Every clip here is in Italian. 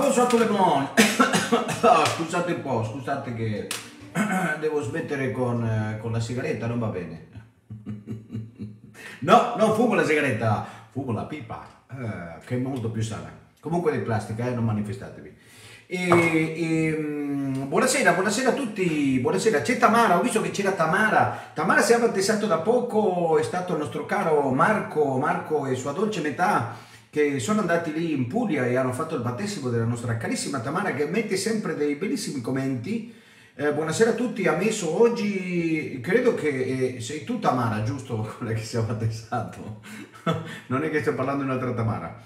bonsoir tout le monde. Ah, scusate un po', scusate che devo smettere con, eh, con la sigaretta, non va bene. No, non fumo la sigaretta, fumo la pipa, eh, che è molto più sana. Comunque di plastica, eh, non manifestatevi. E, e, mm, buonasera, buonasera a tutti, buonasera. C'è Tamara, ho visto che c'era Tamara. Tamara si è battezzato da poco, è stato il nostro caro Marco, Marco e sua dolce metà che sono andati lì in Puglia e hanno fatto il battesimo della nostra carissima Tamara che mette sempre dei bellissimi commenti. Eh, buonasera a tutti, ha messo oggi, credo che eh, sei tu Tamara, giusto? Quella che si è battezzato. non è che sto parlando di un'altra Tamara.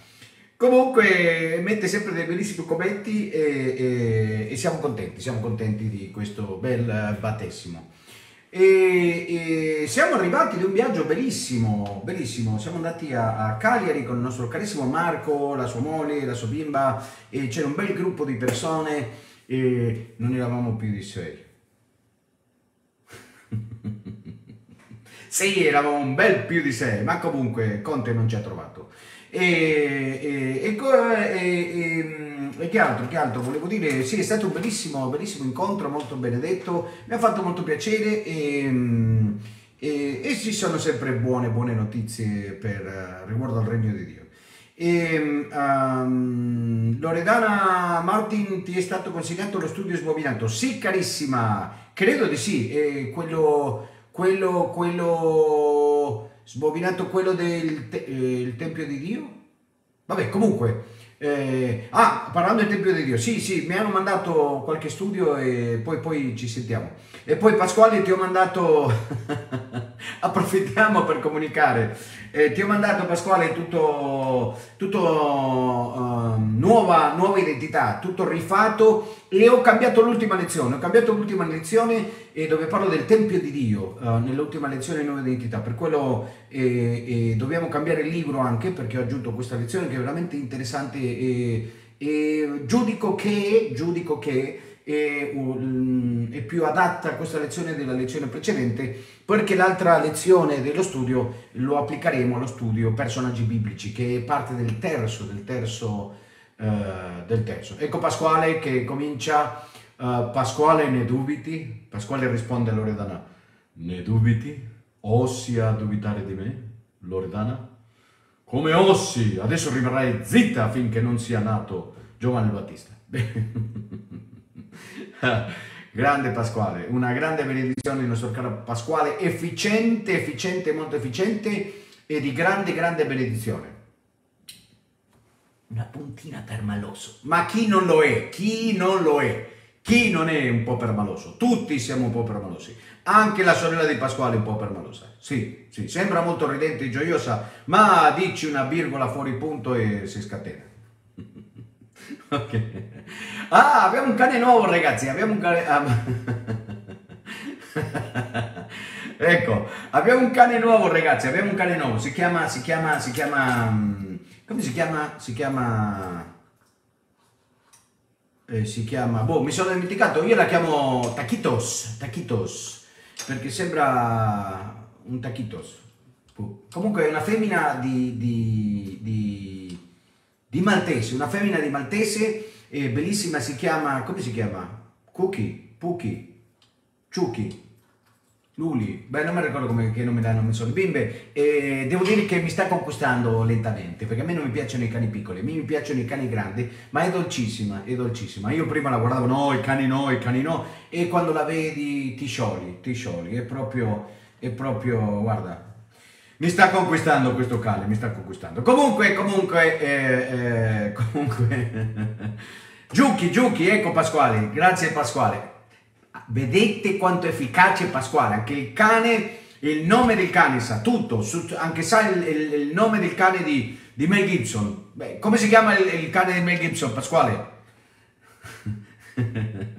Comunque mette sempre dei bellissimi commenti e, e- e siamo contenti, siamo contenti di questo bel battesimo. E, e siamo arrivati di un viaggio bellissimo, bellissimo. Siamo andati a, a Cagliari con il nostro carissimo Marco, la sua moglie, la sua bimba e c'era un bel gruppo di persone e non eravamo più di sei. Sì, eravamo un bel più di sei, ma comunque Conte non ci ha trovato. E, e, e co- e- che altro, che altro volevo dire? Sì, è stato un bellissimo, bellissimo incontro, molto benedetto, mi ha fatto molto piacere e, e ci sono sempre buone, buone notizie per, eh, riguardo al regno di Dio. E, ehm, Loredana Martin ti è stato consegnato lo studio sbobinato? Sì, carissima, credo di sì, e quello, quello, quello sbobinato, quello del te- eh, Tempio di Dio? Vabbè, comunque, eh, ah, parlando del Tempio di Dio, sì, sì, mi hanno mandato qualche studio e poi, poi ci sentiamo. E poi Pasquale ti ho mandato, approfittiamo per comunicare, Eh, ti ho mandato Pasquale tutto, tutto ehm, nuova, nuova identità, tutto rifatto e ho cambiato l'ultima lezione, ho cambiato l'ultima lezione eh, dove parlo del Tempio di Dio, eh, nell'ultima lezione nuova identità, per quello eh, eh, dobbiamo cambiare il libro anche perché ho aggiunto questa lezione che è veramente interessante e, e giudico che, giudico che è, un- è più adatta a questa lezione della lezione precedente perché l'altra lezione dello studio lo applicheremo allo studio personaggi biblici che è parte del terzo, del terzo, eh, del terzo. Ecco Pasquale che comincia, eh, Pasquale ne dubiti? Pasquale risponde a Loredana, ne dubiti? Ossi a dubitare di me? Loredana? Come ossi, adesso rimarrai zitta finché non sia nato Giovanni Battista. grande Pasquale, una grande benedizione il nostro caro Pasquale, efficiente, efficiente, molto efficiente e di grande, grande benedizione. Una puntina permaloso. Ma chi non lo è? Chi non lo è? Chi non è un po' permaloso? Tutti siamo un po' permalosi. Anche la sorella di Pasquale è un po' permalosa. Sì, sì, sembra molto ridente e gioiosa, ma dici una virgola fuori punto e si scatena. Ok. Ah, abbiamo un cane nuovo, ragazzi. Abbiamo un cane. ah, ecco, abbiamo un cane nuovo, ragazzi. Abbiamo un cane nuovo. Si chiama. Si chiama. Si chiama. mm, Come si chiama? Si chiama. eh, si chiama. Boh, mi sono dimenticato. Io la chiamo Taquitos. Taquitos. Perché sembra un Taquitos. Boh. Comunque è una femmina di, di, di, di maltese, una femmina di maltese, eh, bellissima, si chiama, come si chiama? Cookie, Puki, Ciuki, Luli, beh non mi ricordo come, che nome danno messo le bimbe, e devo dire che mi sta conquistando lentamente, perché a me non mi piacciono i cani piccoli, a me mi piacciono i cani grandi, ma è dolcissima, è dolcissima. Io prima la guardavo, no, i cani no, i cani no, e quando la vedi ti sciogli, ti sciogli, è proprio, è proprio, guarda, mi sta conquistando questo cane, mi sta conquistando. Comunque, comunque, eh, eh, comunque, Giucchi, Giucchi, ecco Pasquale, grazie Pasquale. vedete quanto efficace Pasquale, anche il cane, il nome del cane sa tutto, anche sa il, il- il nome del cane di, di Mel Gibson. Beh, come si chiama il, il cane di Mel Gibson, Pasquale?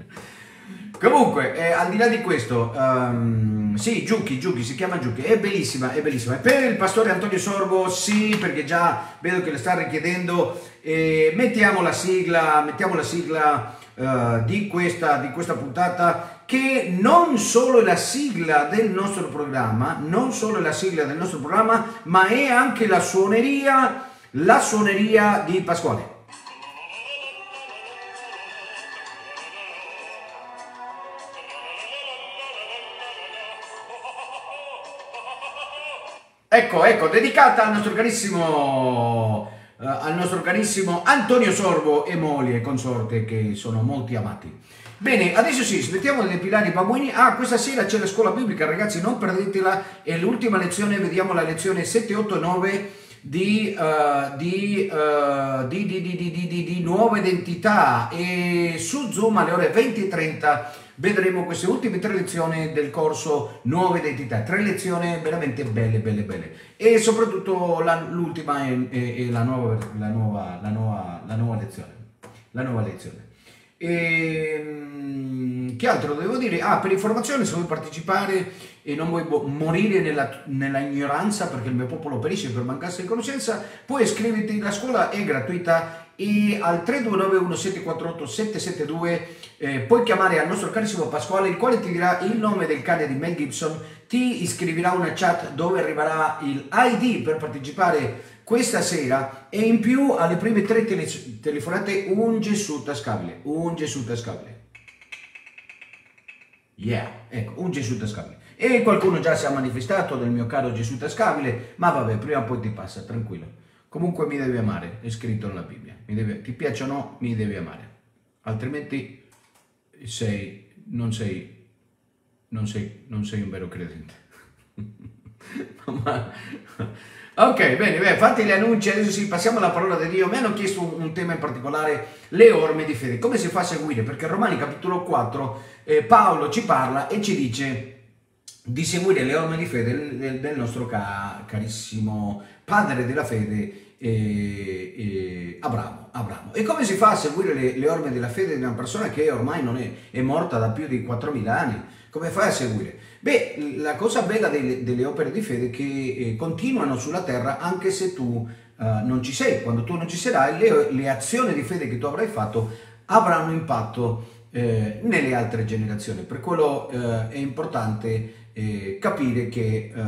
Comunque, eh, al di là di questo, ehm, sì, Giucchi, Giucchi, si chiama Giucchi, è bellissima, è bellissima. E per il pastore Antonio Sorbo, sì, perché già vedo che le sta richiedendo, eh, mettiamo la sigla, mettiamo la sigla eh, di, questa, di questa puntata, che non solo è la sigla del nostro programma, non solo è la sigla del nostro programma, ma è anche la suoneria, la suoneria di Pasquale. Ecco, ecco, dedicata al nostro carissimo, eh, al nostro carissimo Antonio Sorbo e moglie e consorte che sono molti amati. Bene, adesso sì, smettiamo di depilare i babuini. Ah, questa sera c'è la scuola biblica, ragazzi, non perdetela. È l'ultima lezione, vediamo la lezione 7, 8, 9 di, eh, di, eh, di, di, di, di, di, di, nuova identità e su Zoom alle ore 20 e 30 vedremo queste ultime tre lezioni del corso Nuova Identità, tre lezioni veramente belle, belle, belle. E soprattutto l'ultima è, è- è la, nuova, la, nuova, la, nuova, la nuova lezione. La nuova lezione. E, mm, che altro devo dire? Ah, per informazione, se vuoi partecipare e non vuoi morire nella, nella ignoranza perché il mio popolo perisce per mancanza di conoscenza, puoi iscriverti, la scuola è gratuita e al 329-1748-772 eh, puoi chiamare al nostro carissimo Pasquale il quale ti dirà il nome del cane di Mel Gibson, ti iscriverà una chat dove arriverà il ID per partecipare questa sera e in più alle prime tre tele- telefonate un Gesù tascabile, un Gesù tascabile. Yeah, ecco, un Gesù tascabile. E qualcuno già si è manifestato del mio caro Gesù tascabile, ma vabbè, prima o poi ti passa, tranquillo. Comunque mi devi amare, è scritto nella Bibbia. Devi- ti piace o no, mi devi amare. Altrimenti sei, non sei, non sei, non sei un vero credente. Ma- ok, bene, bene, fatti gli annunci, adesso sì, passiamo alla parola di Dio. Mi hanno chiesto un, un tema in particolare, le orme di fede. Come si fa a seguire? Perché Romani capitolo 4, eh, Paolo ci parla e ci dice di seguire le orme di fede del, del- del nostro ca- carissimo padre della fede, eh, eh, Abramo, Abramo. E come si fa a seguire le, le orme della fede di una persona che ormai non è, è morta da più di 4.000 anni? Come fai a seguire? Beh, la cosa bella delle, delle opere di fede è che eh, continuano sulla terra anche se tu eh, non ci sei. Quando tu non ci sarai, le, le azioni di fede che tu avrai fatto avranno impatto eh, nelle altre generazioni. Per quello eh, è importante eh, capire che eh,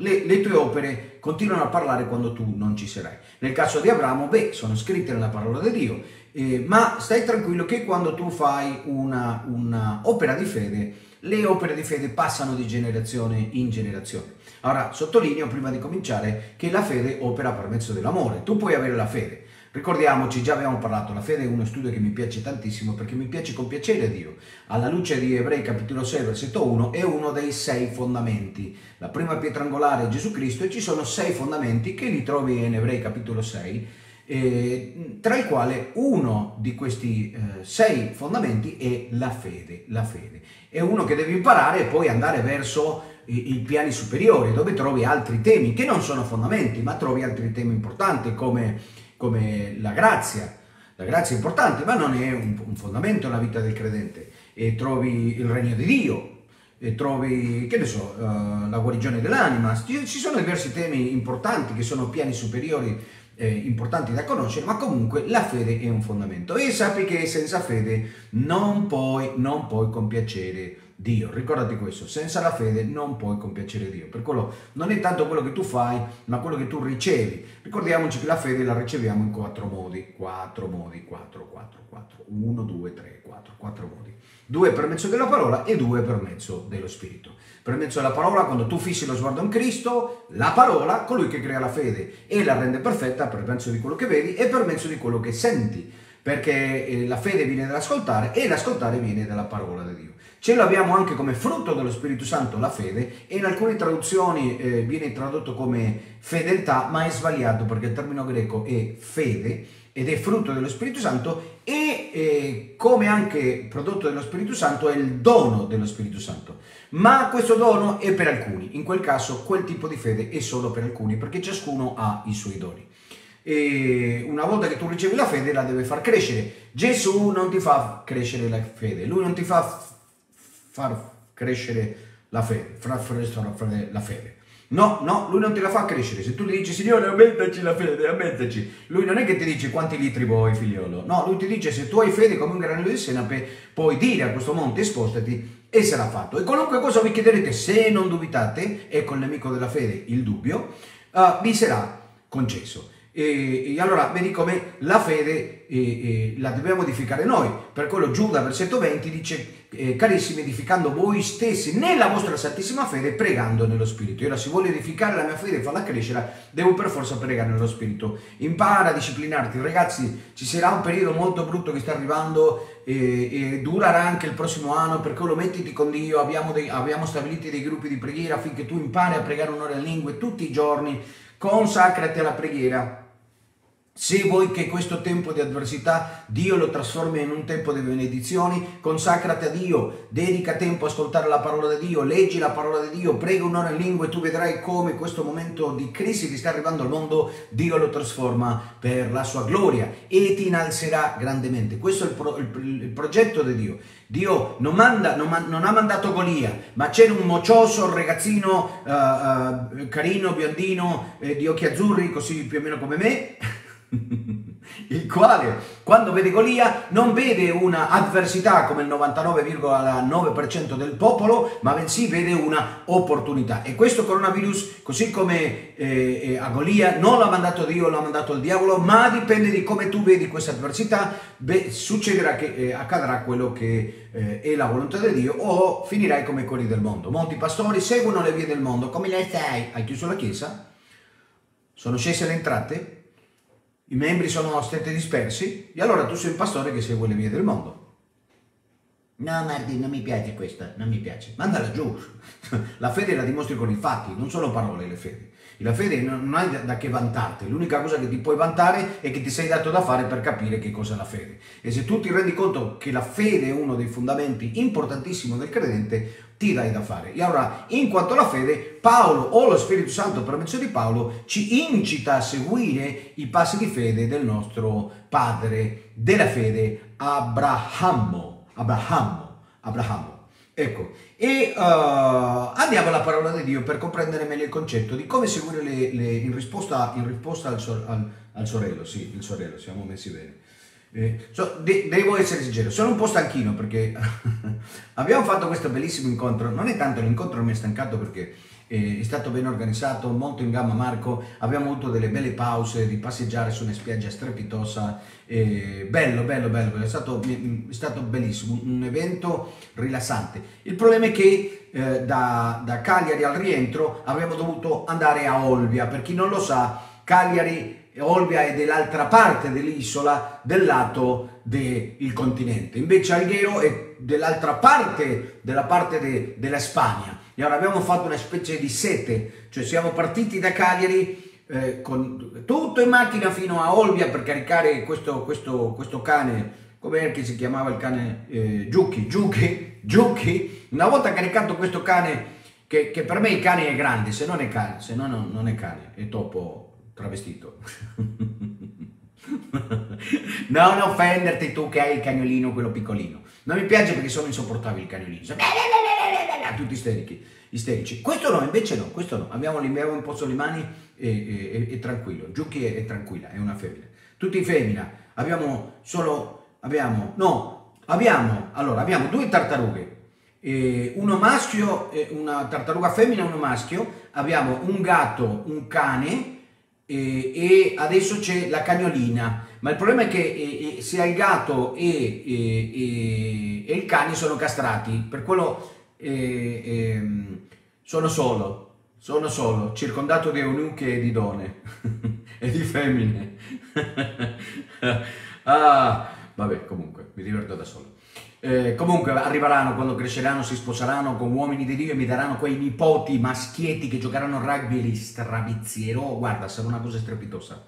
le, le tue opere continuano a parlare quando tu non ci sarai. Nel caso di Abramo, beh, sono scritte nella parola di Dio, eh, ma stai tranquillo che quando tu fai una, una di fede, le opere di fede passano di generazione in generazione. Ora, sottolineo prima di cominciare che la fede opera per mezzo dell'amore. Tu puoi avere la fede. Ricordiamoci, già abbiamo parlato, la fede è uno studio che mi piace tantissimo perché mi piace compiacere Dio. Alla luce di Ebrei capitolo 6, versetto 1, è uno dei sei fondamenti. La prima pietra angolare è Gesù Cristo e ci sono sei fondamenti che li trovi in Ebrei capitolo 6, eh, tra i quali uno di questi eh, sei fondamenti è la fede, la fede. È uno che devi imparare e poi andare verso i piani superiori, dove trovi altri temi che non sono fondamenti, ma trovi altri temi importanti come, come la grazia. La grazia è importante, ma non è un, un fondamento nella vita del credente. E trovi il regno di Dio, e trovi, che ne so, eh, la guarigione dell'anima. Ci, sono diversi temi importanti che sono piani superiori eh, importanti da conoscere, ma comunque la fede è un fondamento. E sappi che senza fede non puoi, non puoi compiacere Dio. Ricordati questo, senza la fede non puoi compiacere Dio. Per quello non è tanto quello che tu fai, ma quello che tu ricevi. Ricordiamoci che la fede la riceviamo in quattro modi. Quattro modi, quattro, quattro, quattro. Uno, due, tre, quattro. Quattro modi. Due per mezzo della parola e due per mezzo dello Spirito. Per mezzo della parola, quando tu fissi lo sguardo in Cristo, la parola, colui che crea la fede e la rende perfetta per mezzo di quello che vedi e per mezzo di quello che senti. Perché eh, la fede viene dall'ascoltare e l'ascoltare viene dalla parola di Dio. Ce l'abbiamo anche come frutto dello Spirito Santo la fede e in alcune traduzioni eh, viene tradotto come fedeltà, ma è sbagliato perché il termine greco è fede ed è frutto dello Spirito Santo e eh, come anche prodotto dello Spirito Santo è il dono dello Spirito Santo. Ma questo dono è per alcuni, in quel caso quel tipo di fede è solo per alcuni perché ciascuno ha i suoi doni. E una volta che tu ricevi la fede la deve far crescere. Gesù non ti fa crescere la fede, lui non ti fa far crescere la fede, far crescere la fede. No, no, lui non te la fa crescere. Se tu gli dici, Signore, aumentaci la fede, aumentaci. Lui non è che ti dice quanti litri vuoi, figliolo. No, lui ti dice, se tu hai fede come un granello di senape, puoi dire a questo monte, spostati, e sarà fatto. E qualunque cosa vi chiederete, se non dubitate, e con l'amico della fede il dubbio, uh, vi sarà concesso. E, e, allora vedi come la fede eh, eh, la dobbiamo edificare noi. Per quello Giuda, versetto 20, dice, eh, carissimi, edificando voi stessi nella vostra santissima fede, pregando nello Spirito. Ora, se voglio edificare la mia fede e farla crescere, devo per forza pregare nello Spirito. Impara a disciplinarti. Ragazzi, ci sarà un periodo molto brutto che sta arrivando e, e durerà anche il prossimo anno, per quello mettiti con Dio. Abbiamo, dei, abbiamo stabilito dei gruppi di preghiera affinché tu impari a pregare un'ora in lingue tutti i giorni consacrati alla preghiera. Se vuoi che questo tempo di avversità Dio lo trasformi in un tempo di benedizioni, consacrati a Dio, dedica tempo a ascoltare la parola di Dio, leggi la parola di Dio, prega un'ora in lingua e tu vedrai come questo momento di crisi che sta arrivando al mondo, Dio lo trasforma per la sua gloria e ti innalzerà grandemente. Questo è il, pro, il, il progetto di Dio. Dio non, manda, non, non, ha mandato Golia, ma c'era un mocioso ragazzino uh, uh, carino, biondino, eh, di occhi azzurri, così più o meno come me, il quale quando vede Golia non vede una avversità come il 99,9% del popolo, ma bensì vede una opportunità. E questo coronavirus, così come eh, eh, a Golia, non l'ha mandato Dio, l'ha mandato il diavolo, ma dipende di come tu vedi questa avversità, beh, succederà che eh, accadrà quello che eh, è la volontà di Dio o finirai come quelli del mondo. Molti pastori seguono le vie del mondo, come le sai? Hai chiuso la chiesa? Sono scese le entrate? I membri sono stati dispersi, e allora tu sei un pastore che segue le vie del mondo. No, Marti, non mi piace questa, non mi piace. Mandala giù. La fede la dimostri con i fatti, non sono parole le fedi. La fede non hai da che vantarti, l'unica cosa che ti puoi vantare è che ti sei dato da fare per capire che cosa è la fede. E se tu ti rendi conto che la fede è uno dei fondamenti importantissimi del credente, ti dai da fare. E allora, in quanto alla fede, Paolo o lo Spirito Santo per mezzo di Paolo ci incita a seguire i passi di fede del nostro padre della fede, Abramo. Abramo. Abramo. Ecco, e uh, andiamo alla parola di Dio per comprendere meglio il concetto di come seguire le, le, in risposta, in risposta al, sor, al, al, sorello, sì, il sorello, siamo messi bene. Eh, so, de, devo essere sincero, sono un po' stanchino perché abbiamo fatto questo bellissimo incontro, non è tanto l'incontro mi ha stancato perché eh, è stato ben organizzato, molto in gamma Marco, abbiamo avuto delle belle pause di passeggiare su una spiaggia strepitosa, eh, bello, bello, bello, è stato, è stato, bellissimo, un evento rilassante. Il problema è che eh, da, da Cagliari al rientro avremmo dovuto andare a Olbia, per chi non lo sa, Cagliari Olbia è dell'altra parte dell'isola, del lato del continente. Invece Alghero è dell'altra parte, della parte de, della Spagna. E ora abbiamo fatto una specie di sete, cioè siamo partiti da Cagliari eh, con tutto in macchina fino a Olbia per caricare questo, questo, questo cane, come si chiamava il cane? Eh, Giucchi, Giucchi, Giucchi. Una volta caricato questo cane, che, che, per me il cane è grande, se non è cane, se no non, non è cane, è topo travestito. non offenderti tu che hai il cagnolino, quello piccolino. Non mi piace perché sono insopportabili i cagnolini. Sono tutti isterici. isterici. Questo no, invece no, questo no. Abbiamo, abbiamo imposto le mani e, e, e, tranquillo. Giucchi è, è, tranquilla, è una femmina. Tutti femmina. Abbiamo solo, abbiamo, no, abbiamo, allora, abbiamo due tartarughe. Eh, uno maschio, una tartaruga femmina e uno maschio. Abbiamo un gatto, un cane eh, e adesso c'è la cagnolina. Ma il problema è che eh, eh sia il gatto e, e, e, il cane sono castrati, per quello ehm, sono solo, sono solo, circondato di eunuche e di donne e di femmine. ah, vabbè, comunque, mi diverto da solo. Eh, comunque arriveranno quando cresceranno, si sposeranno con uomini di Dio e mi daranno quei nipoti maschietti che giocheranno a rugby e li stravizierò. Guarda, sarà una cosa strepitosa.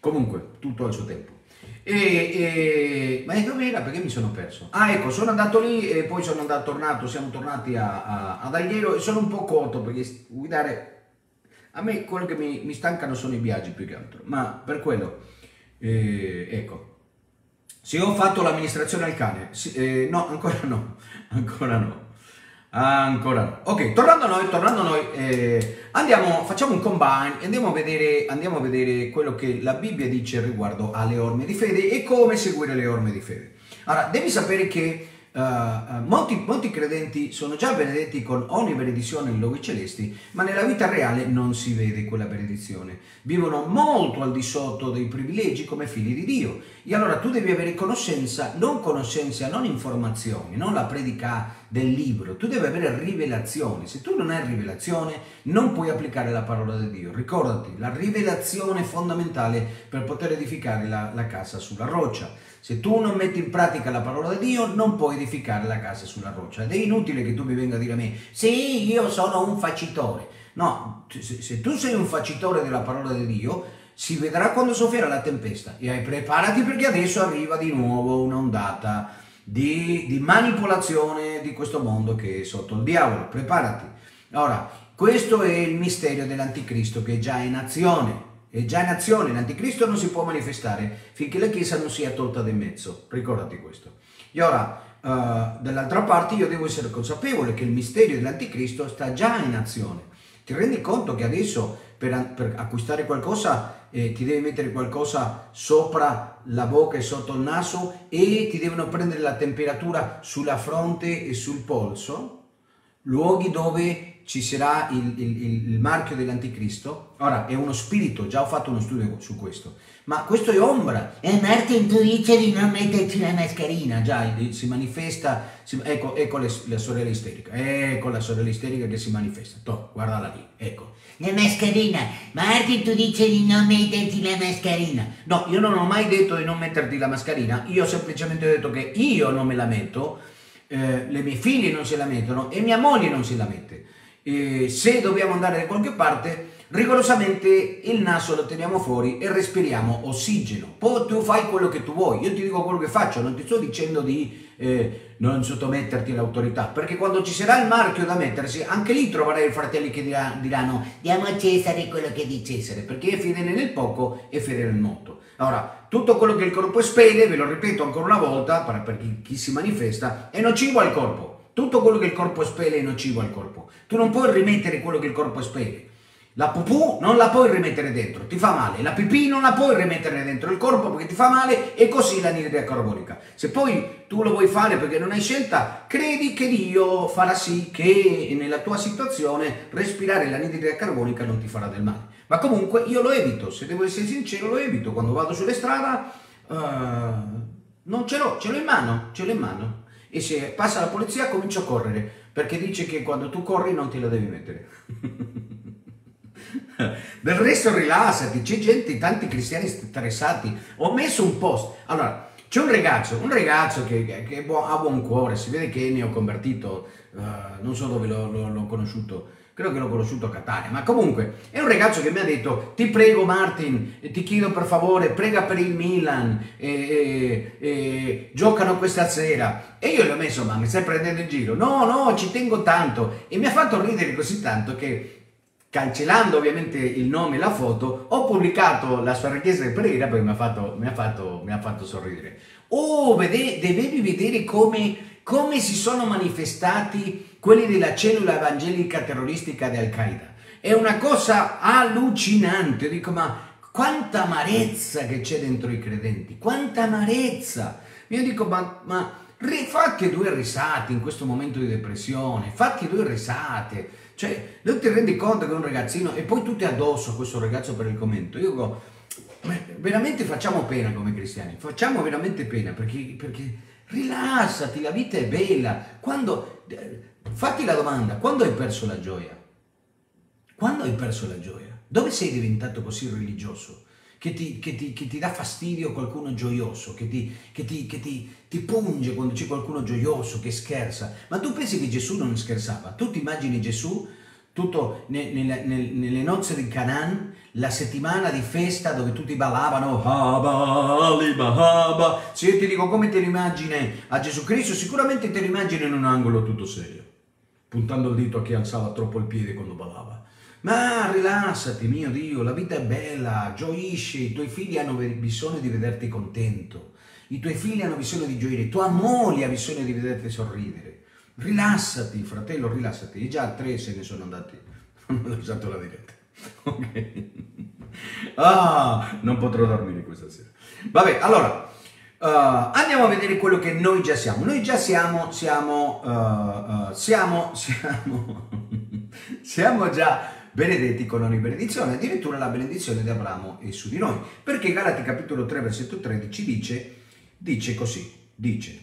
Comunque, tutto al suo tempo. E, e- ma ecco era perché mi sono perso. Ah, ecco, sono andato lì e poi sono andato tornato, siamo tornati a, a- ad Alghero e sono un po' corto perché guidare a me quello che mi, mi stancano sono i viaggi più che altro, ma per quello, eh, ecco, se ho fatto l'amministrazione al cane, sì, eh, no, ancora no, ancora no. Ancora no. Ok, tornando a noi, tornando a noi, eh, andiamo, facciamo un combine e andiamo andiamo a vedere quello che la Bibbia dice riguardo alle orme di fede e come seguire le orme di fede. Allora, devi sapere che eh, molti, molti credenti sono già benedetti con ogni benedizione in luoghi celesti, ma nella vita reale non si vede quella benedizione. Vivono molto al di sotto dei privilegi come figli di Dio. E allora tu devi avere conoscenza, non conoscenza, non informazioni, non la predica del libro, tu devi avere rivelazione. Se tu non hai rivelazione, non puoi applicare la parola di Dio. Ricordati, la rivelazione è fondamentale per poter edificare la, la casa sulla roccia. Se tu non metti in pratica la parola di Dio, non puoi edificare la casa sulla roccia. Ed è inutile che tu mi venga a dire a me, sì, io sono un facitore. No, se, tu sei un facitore della parola di Dio, si vedrà quando soffierà la tempesta. E preparati perché adesso arriva di nuovo un'ondata di, di manipolazione di questo mondo che è sotto il diavolo. Preparati. Ora, questo è il mistero dell'anticristo che è già in azione. È già in azione, l'anticristo non si può manifestare finché la Chiesa non sia tolta di mezzo. Ricordati questo. E ora, eh, dall'altra parte, io devo essere consapevole che il mistero dell'anticristo sta già in azione. Ti rendi conto che adesso per, per acquistare qualcosa eh, ti devi mettere qualcosa sopra la bocca e sotto il naso e ti devono prendere la temperatura sulla fronte e sul polso? luoghi dove ci sarà il, il- il marchio dell'anticristo. Ora, è uno spirito, già ho fatto uno studio su questo, ma questo è ombra. E Martin tu dice di non metterci la mascherina, già si manifesta, si- ecco, ecco le- la sorella isterica, ecco la sorella isterica che si manifesta. Toh, guardala lì, ecco. La mascherina. Martin, tu dici di non metterti la mascherina. No, io non ho mai detto di non metterti la mascherina, io ho semplicemente detto che io non me la metto, eh, le mie figlie non se la mettono e mia moglie non se la mette. Eh, se dobbiamo andare da qualche parte, rigorosamente il naso lo teniamo fuori e respiriamo ossigeno. Poi tu fai quello che tu vuoi, io ti dico quello che faccio, non ti sto dicendo di eh, non sottometterti all'autorità, perché quando ci sarà il marchio da mettersi, anche lì troverai i fratelli che diranno Diamo a Cesare quello che dice Cesare. perché è fedele nel poco e fedele nel molto. Ora, tutto quello che il corpo espele, ve lo ripeto ancora una volta, per, per chi, chi si manifesta, è nocivo al corpo. Tutto quello che il corpo espele è nocivo al corpo. Tu non puoi rimettere quello che il corpo espele. La pupù non la puoi rimettere dentro, ti fa male. La pipì non la puoi rimettere dentro il corpo perché ti fa male e così l'anidride carbonica. Se poi tu lo vuoi fare perché non hai scelta, credi che Dio farà sì che nella tua situazione respirare l'anidride carbonica non ti farà del male. Ma comunque io lo evito, se devo essere sincero lo evito. Quando vado sulle strade eh, non ce l'ho, ce l'ho in mano, ce l'ho in mano. E se passa la polizia comincio a correre perché dice che quando tu corri non te la devi mettere. Del resto rilassati, c'è gente, tanti cristiani stressati. Ho messo un post. Allora, c'è un ragazzo, un ragazzo che, che- buo- ha buon cuore, si vede che è neoconvertito, eh, non so dove l'ho, l'ho- l'ho conosciuto, credo che l'ho conosciuto a Catania, ma comunque è un ragazzo che mi ha detto, ti prego Martin, ti chiedo per favore, prega per il Milan, eh, eh, eh, giocano questa sera. E io gli ho messo, ma mi stai prendendo in giro? No, no, ci tengo tanto. E mi ha fatto ridere così tanto che cancellando ovviamente il nome e la foto, ho pubblicato la sua richiesta di preghiera perché mi ha fatto, mi ha fatto, mi ha fatto sorridere. Oh, vede, devevi vedere come, come si sono manifestati quelli della cellula evangelica terroristica di Al-Qaeda. È una cosa allucinante, dico ma quanta amarezza che c'è dentro i credenti, quanta amarezza. Io dico ma, ma fatti due risate in questo momento di depressione, fatti due risate. Cioè, non ti rendi conto che un ragazzino e poi tutti addosso a questo ragazzo per il commento. Io dico, veramente facciamo pena come cristiani, facciamo veramente pena perché, perché rilassati, la vita è bella. Quando, eh, fatti la domanda, quando hai perso la gioia? Quando hai perso la gioia? Dove sei diventato così religioso? Che ti, che ti- che ti dà fastidio qualcuno gioioso, che, ti, che ti- punge quando c'è qualcuno gioioso che scherza. Ma tu pensi che Gesù non scherzava? Tu ti immagini Gesù, tu tutto ne- nelle, nel- nelle nozze di Canaan, la settimana di festa dove tutti ballavano Haba. Se io ti dico come te lo immagini a Gesù Cristo, sicuramente te lo immagini in un angolo tutto serio, puntando il dito a chi alzava troppo il piede quando ballava. Ma rilassati, mio Dio, la vita è bella, gioisci, i tuoi figli hanno bisogno di vederti contento, i tuoi figli hanno bisogno di gioire, tua moglie ha bisogno di vederti sorridere. Rilassati, fratello, rilassati. E già tre se ne sono andati, ho usato la diretta. Ok. Ah, non potrò dormire questa sera. Vabbè, allora, eh, andiamo a vedere quello che noi già siamo. Noi già siamo, siamo, eh, eh, siamo, siamo, siamo già benedetti con ogni benedizione, addirittura la benedizione di Abramo è su di noi. Perché Galati capitolo 3, versetto 13 dice, dice così, dice,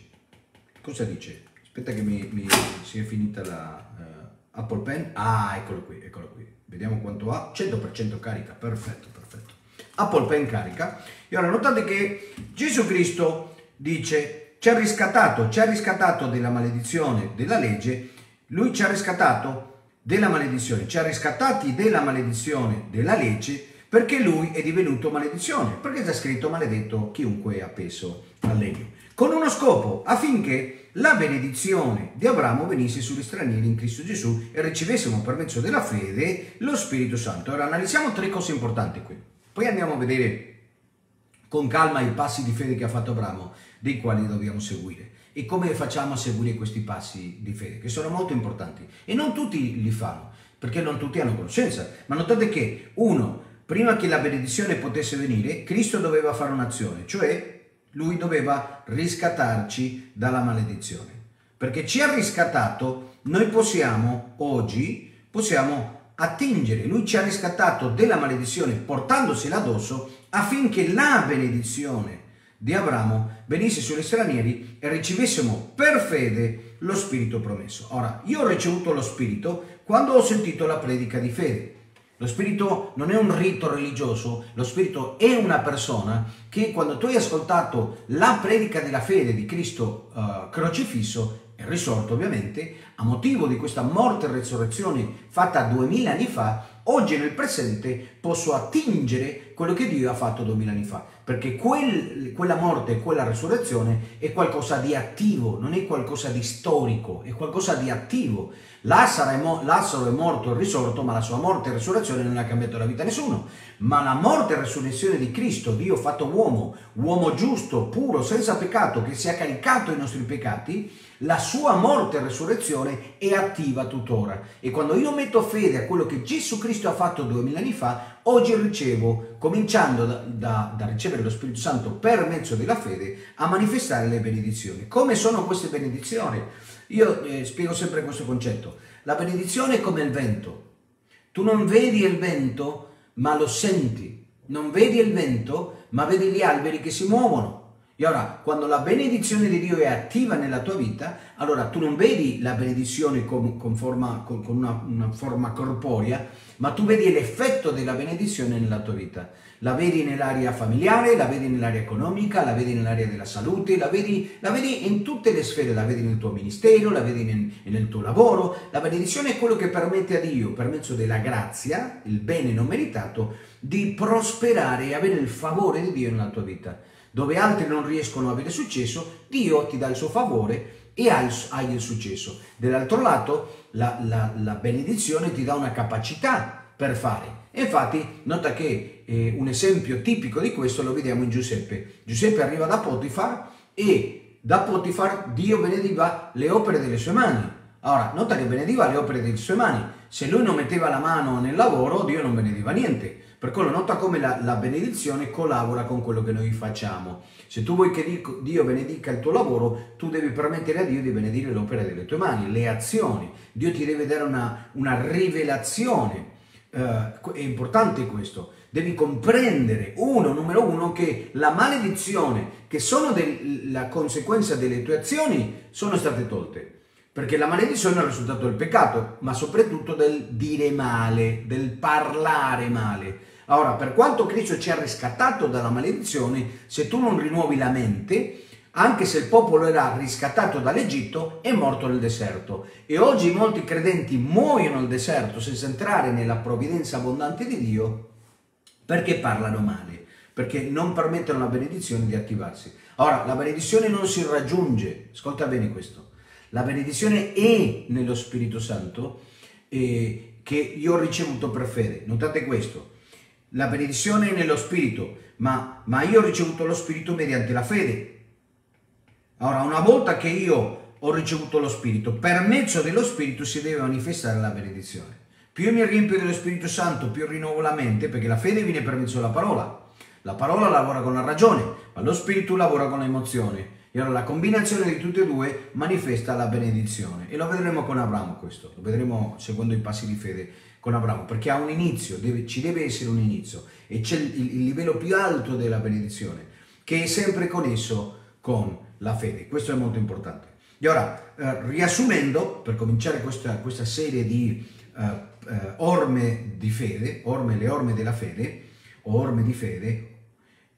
cosa dice? Aspetta che mi, mi- si è finita la eh, Apple Pen. Ah, eccolo qui, eccolo qui. Vediamo quanto ha. 100% carica, perfetto, perfetto. Apple Pen carica. E ora notate che Gesù Cristo dice, ci ha riscattato, ci ha riscattato della maledizione della legge, lui ci ha riscattato della maledizione, ci ha riscattati della maledizione della legge perché lui è divenuto maledizione, perché sta scritto maledetto chiunque è appeso al legno, con uno scopo affinché la benedizione di Abramo venisse sugli stranieri in Cristo Gesù e ricevessimo per mezzo della fede lo Spirito Santo. Ora analizziamo tre cose importanti qui, poi andiamo a vedere con calma i passi di fede che ha fatto Abramo, dei quali dobbiamo seguire. E come facciamo a seguire questi passi di fede, che sono molto importanti. E non tutti li fanno, perché non tutti hanno conoscenza. Ma notate che, uno, prima che la benedizione potesse venire, Cristo doveva fare un'azione, cioè lui doveva riscattarci dalla maledizione. Perché ci ha riscattato, noi possiamo oggi, possiamo attingere, lui ci ha riscattato della maledizione portandosela addosso affinché la benedizione di Abramo venisse sugli stranieri e ricevessimo per fede lo spirito promesso. Ora, io ho ricevuto lo spirito quando ho sentito la predica di fede. Lo spirito non è un rito religioso, lo spirito è una persona che quando tu hai ascoltato la predica della fede di Cristo eh, crocifisso e risorto ovviamente, a motivo di questa morte e resurrezione fatta duemila anni fa, oggi nel presente posso attingere quello che Dio ha fatto duemila anni fa, perché quel- quella morte e quella resurrezione è qualcosa di attivo, non è qualcosa di storico, è qualcosa di attivo. Lazzaro è, mo- Lazzaro è morto e risorto, ma la sua morte e resurrezione non ha cambiato la vita a nessuno. Ma la morte e resurrezione di Cristo, Dio fatto uomo, uomo giusto, puro, senza peccato, che si è caricato i nostri peccati, la sua morte e resurrezione è attiva tuttora. E quando io metto fede a quello che Gesù Cristo ha fatto duemila anni fa, oggi ricevo, cominciando da, da- da ricevere lo Spirito Santo per mezzo della fede, a manifestare le benedizioni. Come sono queste benedizioni? Io eh, spiego sempre questo concetto. La benedizione è come il vento. Tu non vedi il vento, ma lo senti. Non vedi il vento, ma vedi gli alberi che si muovono. E ora, quando la benedizione di Dio è attiva nella tua vita, allora tu non vedi la benedizione con, con forma- con- con una, una forma corporea, ma tu vedi l'effetto della benedizione nella tua vita. La vedi nell'area familiare, la vedi nell'area economica, la vedi nell'area della salute, la vedi, la vedi in tutte le sfere, la vedi nel tuo ministero, la vedi nel, nel tuo lavoro. La benedizione è quello che permette a Dio, per mezzo della grazia, il bene non meritato, di prosperare e avere il favore di Dio nella tua vita. Dove altri non riescono a avere successo, Dio ti dà il suo favore e hai, il successo. Dall'altro lato, la, la- la benedizione ti dà una capacità per fare. Infatti, nota che eh, un esempio tipico di questo lo vediamo in Giuseppe. Giuseppe arriva da Potifar e da Potifar Dio benediva le opere delle sue mani. Ora, nota che benediva le opere delle sue mani. Se lui non metteva la mano nel lavoro, Dio non benediva niente. Per quello nota come la, la benedizione collabora con quello che noi facciamo. Se tu vuoi che Dio- benedica il tuo lavoro, tu devi permettere a Dio di benedire le opere delle tue mani, le azioni. Dio ti deve dare una, una rivelazione. Eh, è importante questo. Devi comprendere, uno, numero uno, che la maledizione, che sono del- la conseguenza delle tue azioni, sono state tolte. Perché la maledizione è il risultato del peccato, ma soprattutto del dire male, del parlare male. Ora, per quanto Cristo ci ha riscattato dalla maledizione, se tu non rinnuovi la mente, anche se il popolo era riscattato dall'Egitto, è morto nel deserto. E oggi molti credenti muoiono nel deserto senza entrare nella provvidenza abbondante di Dio perché parlano male, perché non permettono alla benedizione di attivarsi. Ora, la benedizione non si raggiunge, ascolta bene questo, la benedizione è nello Spirito Santo eh, che io ho ricevuto per fede. Notate questo, la benedizione è nello Spirito, ma, ma io ho ricevuto lo Spirito mediante la fede. Ora, una volta che io ho ricevuto lo Spirito, per mezzo dello Spirito si deve manifestare la benedizione. Più mi riempio dello Spirito Santo, più rinnovo la mente, perché la fede viene per mezzo della parola. La parola lavora con la ragione, ma lo Spirito lavora con l'emozione. E allora la combinazione di tutte e due manifesta la benedizione. E lo vedremo con Abramo questo, lo vedremo seguendo i passi di fede con Abramo, perché ha un inizio, deve, ci deve essere un inizio. E c'è il, il livello più alto della benedizione, che è sempre connesso con la fede. Questo è molto importante. E ora, eh, riassumendo, per cominciare questa, questa serie di eh, eh, orme di fede, orme, le orme della fede, o orme di fede,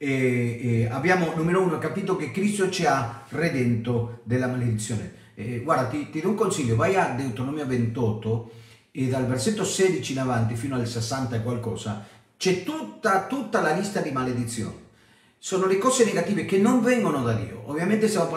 e, e abbiamo, numero uno, capito che Cristo ci ha redento della maledizione. E, guarda, ti, ti do un consiglio, vai a Deuteronomio 28 e dal versetto 16 in avanti fino al 60 e qualcosa, c'è tutta, tutta la lista di maledizioni sono le cose negative che non vengono da Dio. Ovviamente stiamo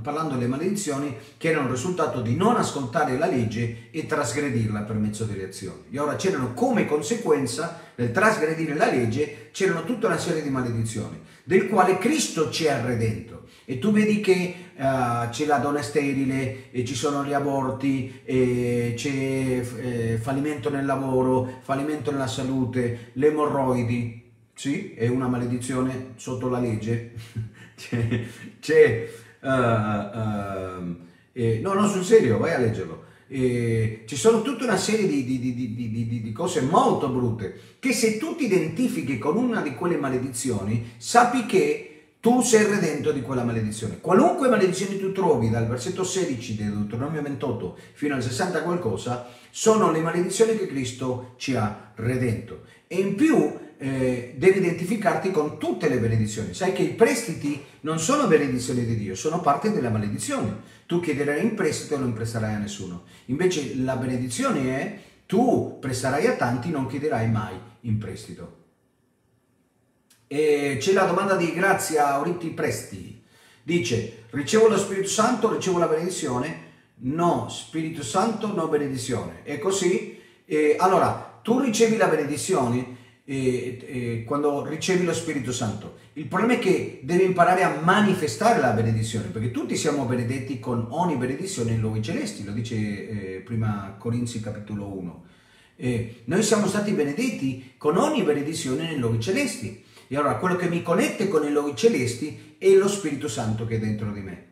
parlando, delle maledizioni che erano il risultato di non ascoltare la legge e trasgredirla per mezzo delle azioni. E ora c'erano come conseguenza del trasgredire la legge, c'erano tutta una serie di maledizioni, del quale Cristo ci ha redento. E tu vedi che uh, c'è la donna sterile, ci sono gli aborti, c'è eh, fallimento nel lavoro, fallimento nella salute, le emorroidi, sì, è una maledizione sotto la legge. c'è, c'è uh, uh, eh, no, no, sul serio, vai a leggerlo. Eh, ci sono tutta una serie di, di, di, di, cose molto brutte che se tu ti identifichi con una di quelle maledizioni, sappi che tu sei redento di quella maledizione. Qualunque maledizione tu trovi dal versetto 16 del Deuteronomio 28 fino al 60 qualcosa, sono le maledizioni che Cristo ci ha redento. E in più eh, devi identificarti con tutte le benedizioni. Sai che i prestiti non sono benedizioni di Dio, sono parte della maledizione. Tu chiederai in prestito e non presterai a nessuno. Invece la benedizione è tu presterai a tanti, non chiederai mai in prestito. E c'è la domanda di Grazia Auriti Presti. Dice, ricevo lo Spirito Santo, ricevo la benedizione? No, Spirito Santo, no benedizione. È così? E allora, tu ricevi la benedizione e, e, quando ricevi lo Spirito Santo. Il problema è che devi imparare a manifestare la benedizione, perché tutti siamo benedetti con ogni benedizione in luoghi celesti, lo dice eh, prima Corinzi capitolo 1. Eh, noi siamo stati benedetti con ogni benedizione nei luoghi celesti. E allora quello che mi connette con i luoghi celesti è lo Spirito Santo che è dentro di me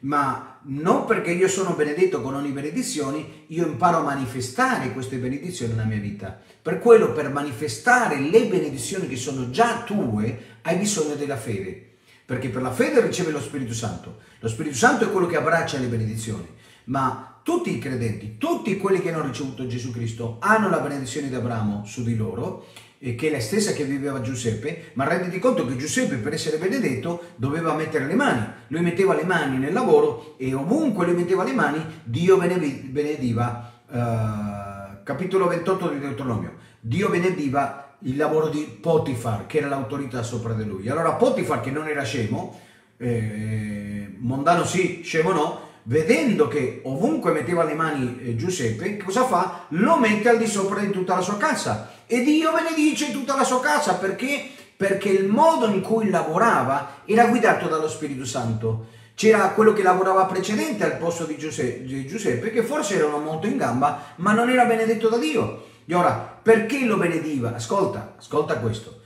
ma non perché io sono benedetto con ogni benedizione, io imparo a manifestare queste benedizioni nella mia vita. Per quello, per manifestare le benedizioni che sono già tue, hai bisogno della fede. Perché per la fede riceve lo Spirito Santo. Lo Spirito Santo è quello che abbraccia le benedizioni. Ma tutti i credenti, tutti quelli che hanno ricevuto Gesù Cristo, hanno la benedizione di Abramo su di loro che è la stessa che viveva Giuseppe, ma renditi conto che Giuseppe per essere benedetto doveva mettere le mani, lui metteva le mani nel lavoro e ovunque lui metteva le mani Dio benediva, uh, capitolo 28 di Deuteronomio, Dio benediva il lavoro di Potifar che era l'autorità sopra di lui. Allora Potifar che non era scemo, eh, mondano sì, scemo no, vedendo che ovunque metteva le mani eh, Giuseppe, cosa fa? Lo mette al di sopra di tutta la sua casa e Dio benedice tutta la sua casa perché? Perché il modo in cui lavorava era guidato dallo Spirito Santo. C'era quello che lavorava precedente al posto di Giuseppe, che forse era molto in gamba, ma non era benedetto da Dio. E ora, perché lo benediva? Ascolta, ascolta questo.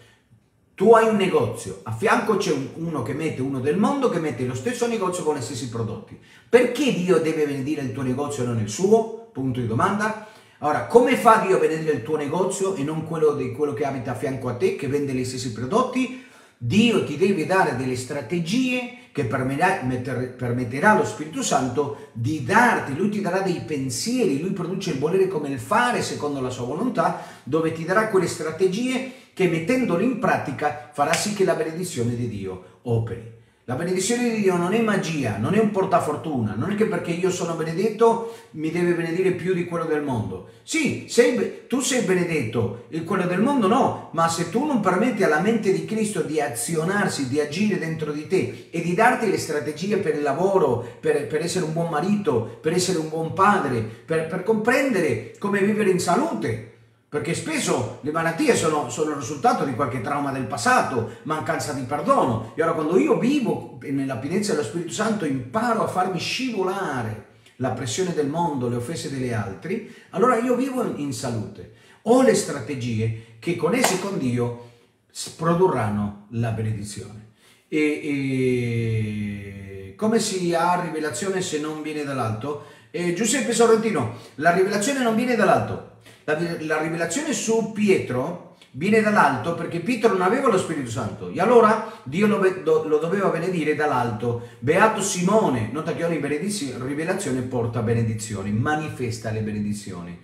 Tu hai un negozio, a fianco c'è uno che mette, uno del mondo che mette lo stesso negozio con gli stessi prodotti. Perché Dio deve benedire il tuo negozio e non il suo? Punto di domanda. Ora, come fa Dio a benedire il tuo negozio e non quello di quello che abita a fianco a te, che vende gli stessi prodotti? Dio ti deve dare delle strategie che permetterà allo Spirito Santo di darti, lui ti darà dei pensieri, lui produce il volere come il fare secondo la sua volontà, dove ti darà quelle strategie che mettendole in pratica farà sì che la benedizione di Dio operi. La benedizione di Dio non è magia, non è un portafortuna, non è che perché io sono benedetto mi deve benedire più di quello del mondo. Sì, sei, tu sei benedetto, il quello del mondo no, ma se tu non permetti alla mente di Cristo di azionarsi, di agire dentro di te e di darti le strategie per il lavoro, per, per essere un buon marito, per essere un buon padre, per, per comprendere come vivere in salute, perché spesso le malattie sono, sono, il risultato di qualche trauma del passato, mancanza di perdono. E ora quando io vivo nella pienezza dello Spirito Santo imparo a farmi scivolare la pressione del mondo, le offese degli altri, allora io vivo in salute. Ho le strategie che connesse con Dio produrranno la benedizione. E, e come si ha rivelazione se non viene dall'alto? E Giuseppe Sorrentino, la rivelazione non viene dall'alto, la, la rivelazione su Pietro viene dall'alto perché Pietro non aveva lo Spirito Santo e allora Dio lo, lo doveva benedire dall'alto. Beato Simone, nota che ogni rivelazione porta benedizioni, manifesta le benedizioni.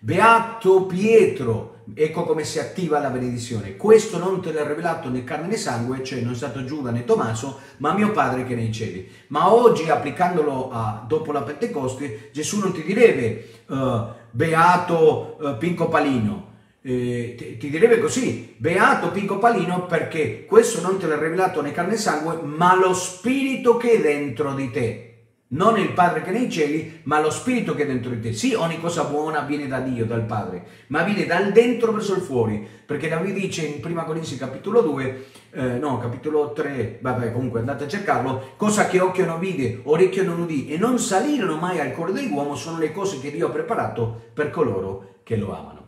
Beato Pietro, ecco come si attiva la benedizione. Questo non te l'ha rivelato né carne né sangue, cioè non è stato Giuda né Tommaso, ma mio Padre che nei cieli. Ma oggi, applicandolo a, dopo la Pentecoste, Gesù non ti direbbe uh, beato uh, Pinco Palino, eh, ti, ti, direbbe così, beato Pinco Palino perché questo non te l'ha rivelato né carne né sangue, ma lo spirito che è dentro di te non il Padre che è nei cieli, ma lo Spirito che è dentro di te. Sì, ogni cosa buona viene da Dio, dal Padre, ma viene dal dentro verso il fuori, perché Davide dice in 1 Corinzi capitolo 2, eh, no, capitolo 3, vabbè, comunque andate a cercarlo, cosa che occhio non vide, orecchio non udì e non salirono mai al cuore dell'uomo sono le cose che Dio ha preparato per coloro che lo amano.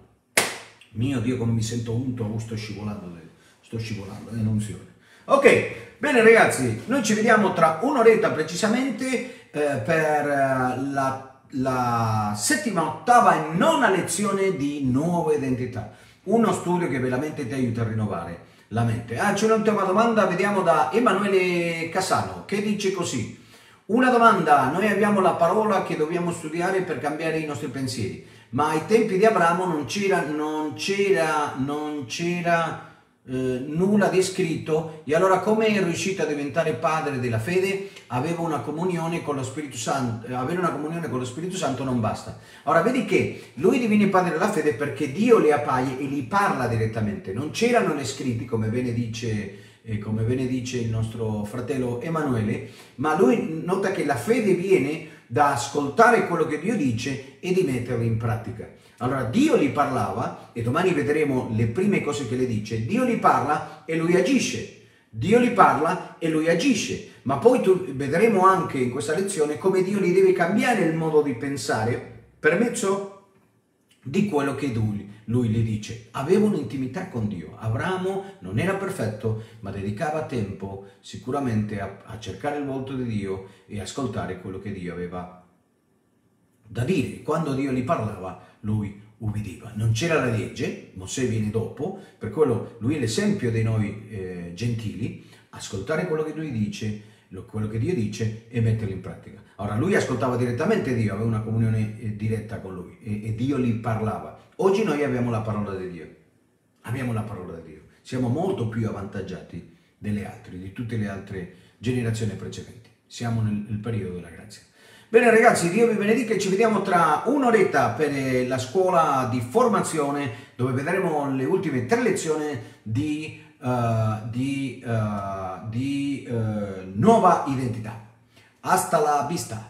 Mio Dio, come mi sento unto, sto scivolando, sto scivolando, è un'unzione. Ok, bene ragazzi, noi ci vediamo tra un'oretta precisamente eh, per eh, la, la settima, ottava e nona lezione di nuova identità. Uno studio che veramente ti aiuta a rinnovare la mente. Ah, c'è un'ultima domanda, vediamo da Emanuele Casano, che dice così. Una domanda, noi abbiamo la parola che dobbiamo studiare per cambiare i nostri pensieri, ma ai tempi di Abramo non c'era, non c'era, non c'era eh, nulla di scritto e allora come è riuscito a diventare padre della fede? Aveva una comunione con lo Spirito Santo, eh, avere una comunione con lo Spirito Santo non basta. Ora vedi che lui diviene padre della fede perché Dio le appaia e gli parla direttamente, non c'erano le scritti come bene dice eh, come bene dice il nostro fratello Emanuele, ma lui nota che la fede viene da ascoltare quello che Dio dice e di metterlo in pratica. Allora Dio gli parlava, e domani vedremo le prime cose che le dice, Dio gli parla e lui agisce. Dio gli parla e lui agisce, ma poi vedremo anche in questa lezione come Dio gli deve cambiare il modo di pensare per mezzo di quello che lui, lui gli dice. Aveva un'intimità con Dio. Abramo non era perfetto, ma dedicava tempo sicuramente a, a cercare il volto di Dio e ascoltare quello che Dio aveva da dire. Quando Dio gli parlava, lui ubbidiva. Non c'era la legge, Mosè viene dopo, per quello lui è l'esempio dei noi eh, gentili, ascoltare quello che lui dice, quello che Dio dice e metterlo in pratica. Ora lui ascoltava direttamente Dio, aveva una comunione eh, diretta con lui e, e Dio gli parlava. Oggi noi abbiamo la parola di Dio, abbiamo la parola di Dio, siamo molto più avvantaggiati delle altre, di tutte le altre generazioni precedenti. Siamo nel, nel periodo della grazia. Bene ragazzi, Dio vi benedica e ci vediamo tra un'oretta per eh, la scuola di formazione dove vedremo le ultime tre lezioni di, uh, di, uh, di uh, nuova identità. Hasta la vista!